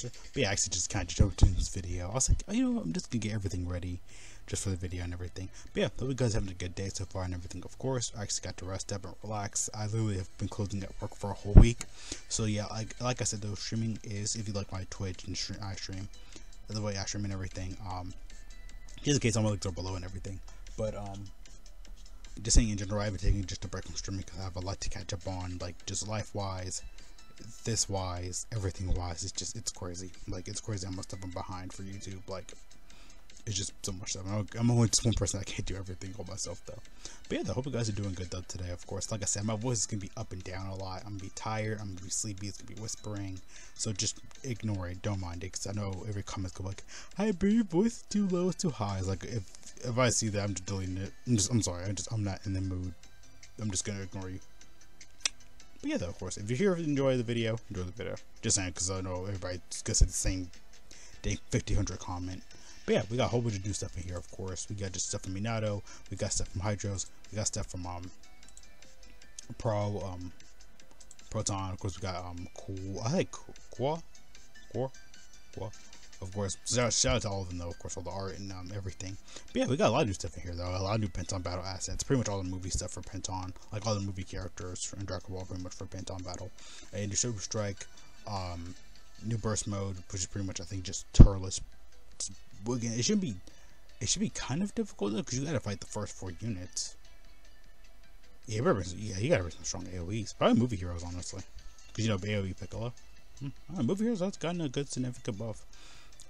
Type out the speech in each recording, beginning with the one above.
closer. But yeah, I actually just kind of jumped into this video. I was like, oh, you know, I'm just gonna get everything ready just for the video and everything. But yeah, hope you guys having a good day so far and everything. Of course, I actually got to rest up and relax. I literally have been closing at work for a whole week. So yeah, like like I said, though, streaming is if you like my Twitch and stream, I stream, the way I stream and everything. Um, just in case I'm links are below and everything. But um, just saying in general, I've been taking just a break from streaming because I have a lot to catch up on, like just life wise, this wise, everything wise. It's just it's crazy. Like it's crazy how much stuff I'm behind for YouTube. Like it's just so much stuff. I'm only just one person. I can't do everything all myself though. But yeah, I hope you guys are doing good though today. Of course, like I said, my voice is gonna be up and down a lot. I'm gonna be tired. I'm gonna be sleepy. It's gonna be whispering. So just ignore it. Don't mind it. Cause I know every comment's gonna be like, "Hi, but your voice too low. It's too high." It's like if if I see that, I'm just deleting it. I'm just I'm sorry. I'm just I'm not in the mood. I'm just gonna ignore you. But yeah, though, of course, if you're here enjoy the video, enjoy the video. Just saying, because I know everybody's gonna say the same day 50, comment. But yeah, we got a whole bunch of new stuff in here, of course. We got just stuff from Minato. We got stuff from Hydros. We got stuff from um Pro um Proton. Of course, we got um cool. I like Qua Qua Qua. Of course, shout, shout out to all of them though. Of course, all the art and um, everything. But yeah, we got a lot of new stuff in here though. A lot of new Penton battle assets. Pretty much all the movie stuff for Penton, like all the movie characters in Dragon Ball, pretty much for Penton battle. And the Super Strike, um, new burst mode, which is pretty much I think just turles again, it should be it should be kind of difficult though, because you gotta fight the first four units. Yeah, yeah, you gotta bring some strong AoEs. Probably movie heroes, honestly, because you know AoE Piccolo. Hmm. Right, movie heroes that's gotten a good significant buff.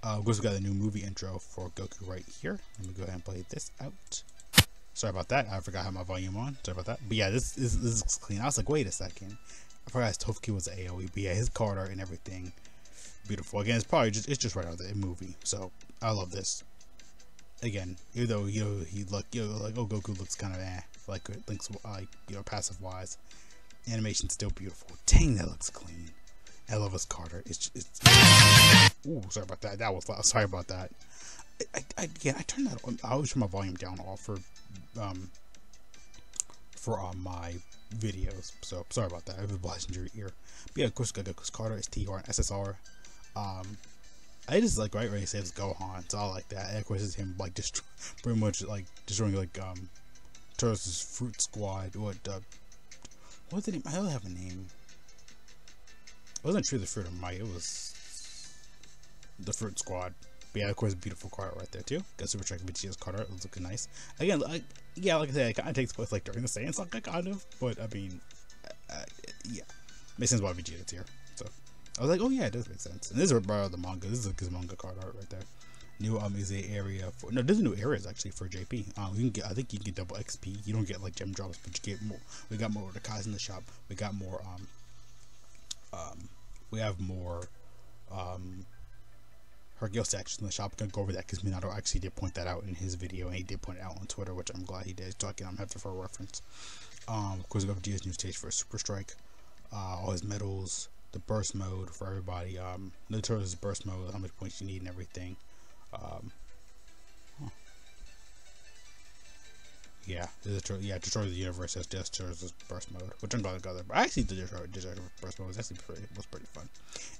Uh, of course, we got a new movie intro for Goku right here. Let me go ahead and play this out. Sorry about that. I forgot how my volume on. Sorry about that. But yeah, this, this, this is clean. I was like, wait a second. I forgot his Tofiki was AoE. But yeah, his card art and everything beautiful. Again, it's probably just it's just right out of the movie. So I love this. Again, even though you know he look you know like oh Goku looks kind of eh like Link's like you know passive wise, animation's still beautiful. Dang, that looks clean. I love his Carter. It's it's. Ooh, sorry about that. That was loud. Sorry about that. I, I, again, I turned that on. I always turn my volume down off for um for um, my videos. So sorry about that. I have a blast in your ear. But yeah, of course, Goku's Carter, STR, and SSR. Um, I just like right where he says Gohan. So I like that. And of course, it's him like just pretty much like destroying like um Turles' Fruit Squad. What uh, what's the name? I don't have a name. Wasn't true the Fruit of Might. It was the Fruit Squad. But yeah, of course, beautiful card right there too. Got Super Track Vegeta's card art. It's looking nice. Again, like yeah, like I said, it kind of takes place like during the Saiyan saga, kind of. But I mean, uh, yeah, makes sense why Vegeta's here. So I was like, oh yeah, it does make sense. And this is part of the manga. This is a good manga card art right there. New um is a area for no, there's new areas actually for JP. Um, you can get I think you can get double XP. You don't get like gem drops, but you get more. We got more Oricas in the shop. We got more um um we have more um Hercule statues in the shop. I'm gonna go over that because Minato actually did point that out in his video, and he did point it out on Twitter, which I'm glad he did. So I can um, have it for a reference. Um, of course, we have GS new stage for Super Strike. Uh, all his medals, the burst mode for everybody. Um, the Turles burst mode, how much points you need and everything. Um, Yeah, the yeah, destroy the universe has just Turles burst mode, which I'm got that. But I actually, the destroy, destroy burst mode was actually pretty was pretty fun.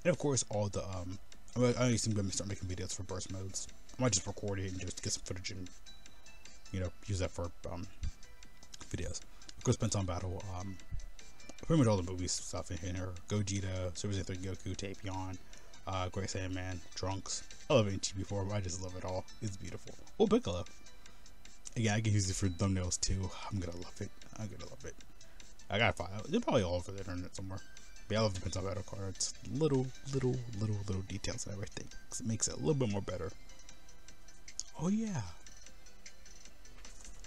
And of course, all the um, I mean, I need to start making videos for burst modes. I might just record it and just get some footage and you know use that for um videos. Of course, Penton Battle. Um, pretty much all the movies stuff in here. Gogeta, Super Saiyan 3 Goku, Tapion, uh, Great Saiyaman, Trunks. I love it in GB4, I just love it all. It's beautiful. Oh, Piccolo. Again, I can use it for thumbnails too. I'm gonna love it. I'm gonna love it. I gotta find They're probably all over the internet somewhere. But yeah, I love the Penton Battle cards. Little, little, little, little details and everything. Cause it makes it a little bit more better. Oh yeah.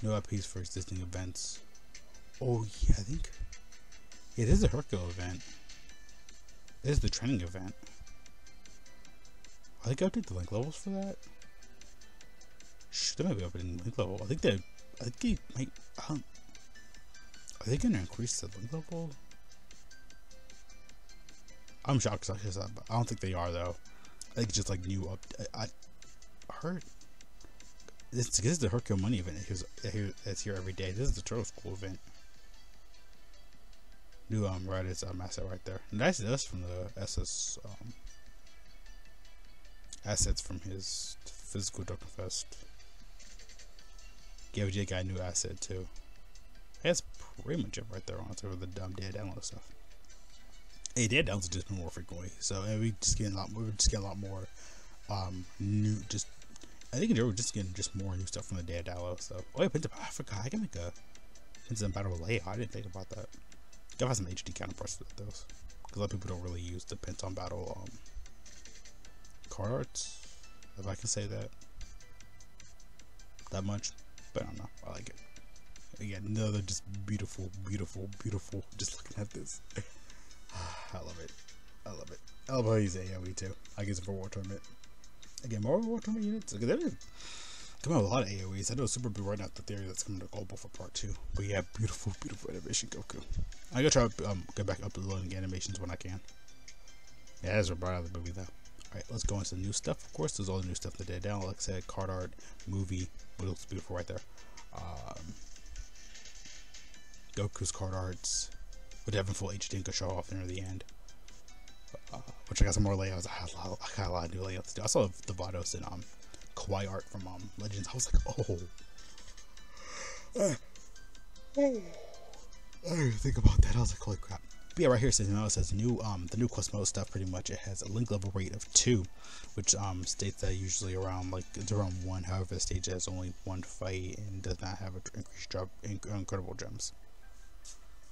New IPs for existing events. Oh yeah, I think it is a Hercule event. This is the training event. Are they going to update the link levels for that? They might be updating link level. I think they, I think they might, um, are they to increase the link level? I'm shocked because I just that, but I don't think they are though. I think it's just like new up. I, I heard this, this is the Hercule Money event. It's here, it's here every day. This is the Turtle School event. New um Raditz um asset right there. That's that's from the SS um assets from his physical Dokkan Fest. Gave J guy a new asset too. That's pretty much it right there on top of the um, dead download stuff. Hey, dead downloads are just more frequently, so and we just get a lot. We're just getting a lot more um new. Just I think we're just getting just more new stuff from the dead download. So oh yeah, I forgot I can make a Pinta battle layout. I didn't think about that. Gotta have some HD counterparts for those, because a lot of people don't really use the Penton battle um card arts, if I can say that that much. But I don't know. I like it. Again, another just beautiful, beautiful, beautiful. Just looking at this. I love it. I love it. I love how he's AoE too. I guess for World Tournament. Again, more World Tournament units. Look at that. Come out a lot of AoEs. I know Super Boo right now the theory that's coming to global for part two. But yeah, beautiful, beautiful animation Goku. I gotta try to um, get back uploading animations when I can. Yeah, that's a out of movie though. Alright, let's go into the new stuff. Of course, there's all the new stuff that they down. Like I said, card art, movie, but it looks beautiful right there. Um, Goku's card arts, which have full HD and could show off near the end. Uh, which I got some more layouts. I, had a lot, I got a lot of new layouts to do. I saw the Vados and um, Kawaii art from um, Legends. I was like, oh. Uh, oh. I didn't even think about that. I was like, holy crap. But yeah, right here it says, you know, it says new, um, the new quest stuff pretty much. It has a link level rate of two, which um states that usually around like it's around one. However, the stage has only one fight and does not have increased drop in incredible gems.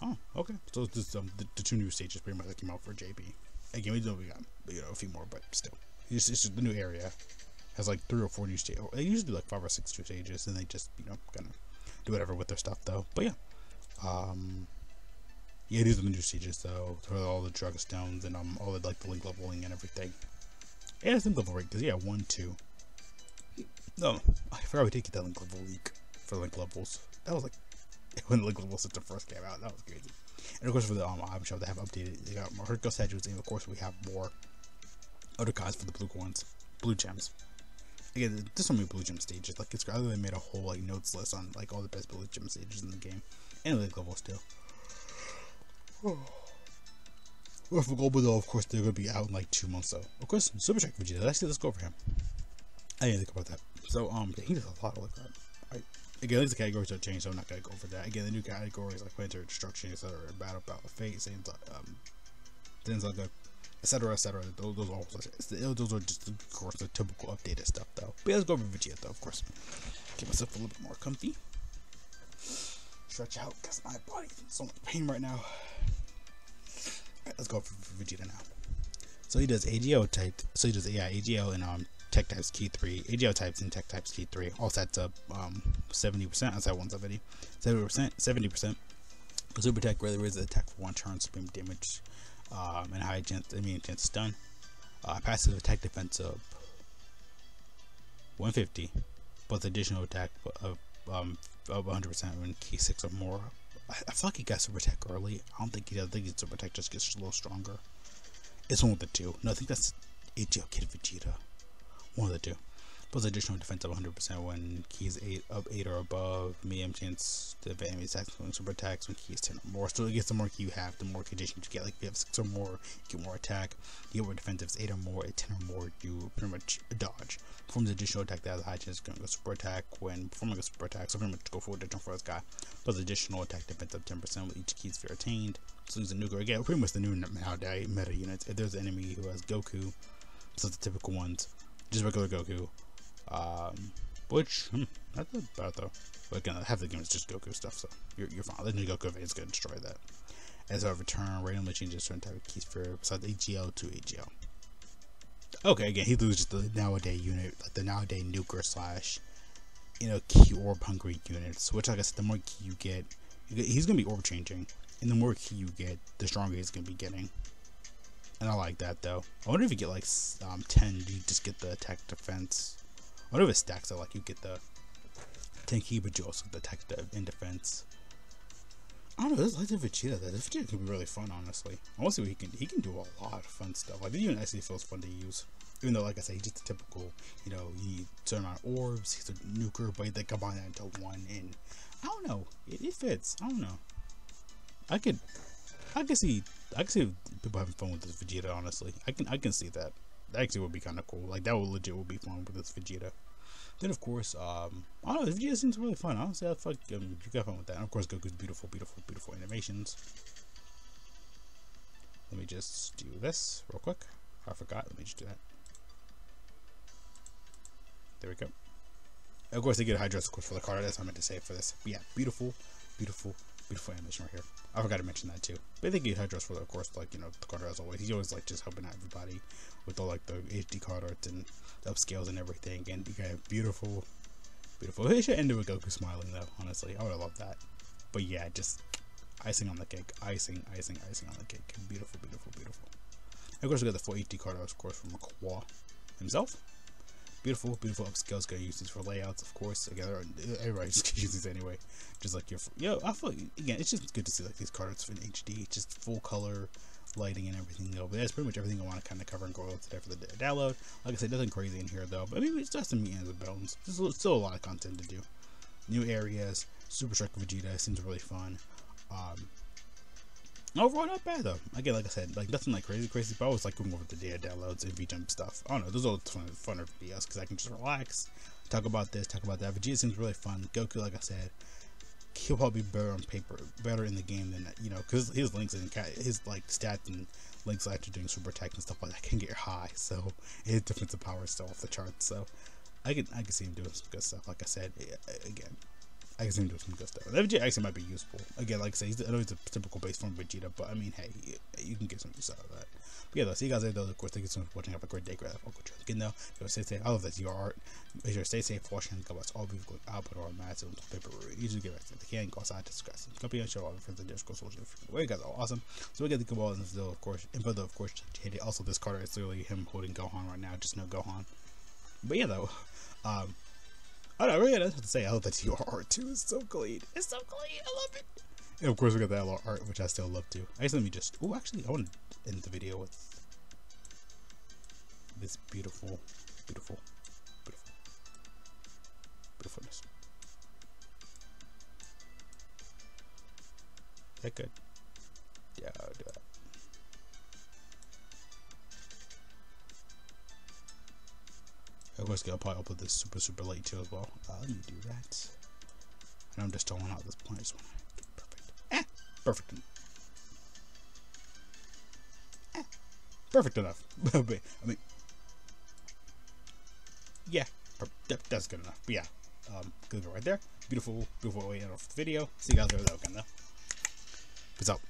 Oh, okay. So just um the, the, two new stages pretty much that came out for JP. Again, we know we got you know a few more, but still, it's, it's just the new area has like three or four new stages. They usually do like five or six new stages, and they just you know kind of do whatever with their stuff though. But yeah, um, yeah, these are the new stages though. For all the Dragon Stones and um all the like the link leveling and everything. Yeah, it's link level right because yeah, one, two. No, I forgot we did get that link level leak for link levels. That was like when the link level system first came out. That was crazy. And of course for the um item shop they have updated. They got more Hercules statues and of course we have more other cards for the blue ones, blue gems. Again, there's so many blue gem stages. Like it's rather they made a whole like notes list on like all the best blue gem stages in the game and link levels too. Well, for Global though, of course, they're gonna be out in like two months though. Of course, Super Check Vegeta. Let's go for him. I didn't think about that. So, um, he does a lot of like. Again, the categories don't change, so I'm not gonna go for that. Again, the new categories like Winter, Destruction, etc., Battle, Battle Fate, same um, things like that, etc., etc. Those, those, all, those are just, of course, the typical updated stuff, though. But yeah, let's go over Vegeta, though, of course. Get myself a little bit more comfy. Stretch out, because my body's in so much pain right now let's go for Vegeta now. So he does AGL type. So he does yeah AGL and um tech types Ki three, AGL types and tech types Ki three. All sets up um seventy percent. I said one seventy. Seventy percent. Seventy percent. Super tech really raises attack for one turn, supreme damage, um, and high chance I mean chance stun. Uh, passive attack defense of 150, plus additional attack of um of 100% when Ki six or more I, I feel like he got Super Tech early. I don't think he does. I think his Super Tech just gets a little stronger. It's one of the two. No, I think that's AGL Kid Vegeta. One of the two. Plus additional defense of 100% when keys 8 up 8 or above. Medium chance to evade enemy attacks when super attacks when keys 10 or more. So it gets the more Ki you have, the more conditions you get. Like if you have 6 or more, you get more attack. You get more defense if 8 or more, at 10 or more, you pretty much dodge. Performs additional attack that has a high chance of going to super attack when performing a super attack. So pretty much go for additional for this guy. Plus additional attack defense of 10% with each Ki sphere attained. So he's a new again, pretty much the new nowadays meta units. If there's an enemy who has Goku, so the typical ones, just regular Goku, um, which, hmm, that's bad though. But again, half the game is just Goku stuff, so you're, you're fine. New Goku is going to destroy that. As I return, randomly changes certain type of Ki sphere besides AGL to AGL. Okay, again, he loses the nowadays unit, like the nowadays nuker slash, you know, Ki orb hungry units. Which, like I said, the more Ki you get, he's going to be orb changing. And the more Ki you get, the stronger he's going to be getting. And I like that, though. I wonder if you get, like, um, 10, you just get the attack defense what if it stacks up? Like you get the tanky, but you also the attack in defense. I don't know. This like the Vegeta. That this Vegeta can be really fun, honestly. I want to see what he can. He can do a lot of fun stuff. Like unit actually feels fun to use. Even though, like I say, he's just a typical. You know, he need on orbs. He's a nuker, but they combine that into one. And I don't know. It, it fits. I don't know. I could. I can see I can see people having fun with this Vegeta. Honestly, I can I can see that. That actually would be kind of cool. Like that would legit would be fun with this Vegeta. Then of course, um, I don't know. Vegeta seems really fun. Honestly, I fuck um, you got fun with that. And of course, Goku's beautiful, beautiful, beautiful animations. Let me just do this real quick. I forgot. Let me just do that. There we go. Of course, they get a Hydros, of course, for the card. That's what I meant to say for this. But yeah, beautiful, beautiful, beautiful animation right here. I forgot to mention that too. But they get Hydros for, of course, like, you know, the card as always. He's always, like, just helping out everybody with all, like, the HD card art and the upscales and everything. And you got beautiful, beautiful. They should end it with Goku smiling, though, honestly. I would have loved that. But yeah, just icing on the cake. Icing, icing, icing on the cake. Beautiful, beautiful, beautiful. And of course, we got the full HD card, of course, from Qua himself beautiful, beautiful upscales. Gotta use these for layouts, of course. Again, everybody just can use these anyway. Just like your, yo, I feel again, it's just good to see like these cards in HD, just full color lighting and everything though. But that's pretty much everything I want to kind of cover and go over today for the download. Like I said, nothing crazy in here though. But I mean, it's just some meat and bones. There's still a lot of content to do. New areas, Super Striker Vegeta seems really fun. Um, Overall, not bad though. Again, like I said, like nothing like crazy, crazy. But I was like going over the data downloads and V-Jump stuff. I don't know. Those are all fun, funner videos because I can just relax, talk about this, talk about that. Vegeta seems really fun. Goku, like I said, he'll probably be better on paper, better in the game than you know, because his links and his like stats and links after doing super attack and stuff like that can get high. So his defensive power is still off the charts. So I can I can see him doing some good stuff. Like I said, again, I can see do some good stuff. Vegeta actually might be useful. Again, like I say, I know he's a typical base form Vegeta, but I mean, hey, you can get some use out of that. But yeah, though, see you guys later, though. Of course, thank you so much for watching. Have a great day. Great Uncle Again, though, go stay safe. I love that your art. Make sure stay safe, washing God bless all you going out, put on mats and paper. Usually get back to the can, go outside, discuss. Company and show all the friends and Discord social. Way, you guys are awesome. So we get the good and of course, info, though, of course. Also, this card is literally him holding Gohan right now, just no Gohan. But yeah, though, um, I don't really have to say. I love that your art too is so clean. It's so clean. I love it. And of course, we got the LR art, which I still love too. I guess let me just. Oh, actually, I want to end the video with this beautiful, beautiful, beautiful, beautifulness. that good? Yeah, Of course, I'll probably upload this super, super late too as well. Uh, let me do that. And I'm just throwing out this point. Want to perfect. Eh, perfect. Eh, perfect enough. I mean, yeah, that's good enough. But yeah, um, good right there. Beautiful, beautiful way out of the video. See you guys later though. Peace out.